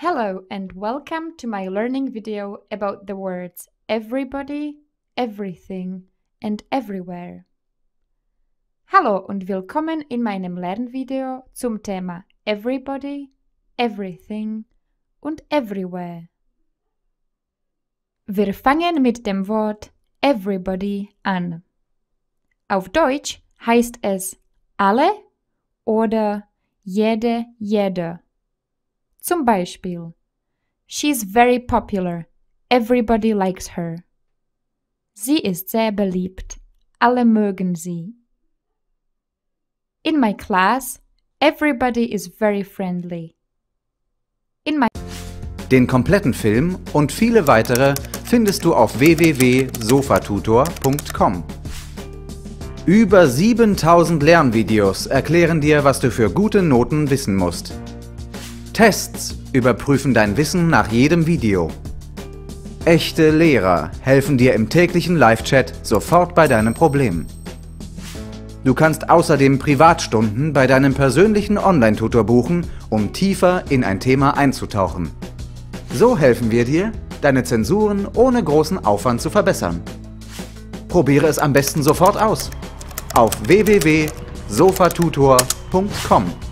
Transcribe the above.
Hello and welcome to my learning video about the words everybody, everything and everywhere. Hallo und willkommen in meinem Lernvideo zum Thema everybody, everything und everywhere. Wir fangen mit dem Wort everybody an. Auf Deutsch heißt es alle oder jede, jeder. Zum Beispiel She's very popular. Everybody likes her. Sie ist sehr beliebt. Alle mögen sie. In my class, everybody is very friendly. In my Den kompletten Film und viele weitere findest du auf www.sofatutor.com. Über 7000 Lernvideos erklären dir, was du für gute Noten wissen musst. Tests überprüfen dein Wissen nach jedem Video. Echte Lehrer helfen dir im täglichen Live-Chat sofort bei deinem Problem. Du kannst außerdem Privatstunden bei deinem persönlichen Online-Tutor buchen, um tiefer in ein Thema einzutauchen. So helfen wir dir, deine Zensuren ohne großen Aufwand zu verbessern. Probiere es am besten sofort aus. Auf www.sofatutor.com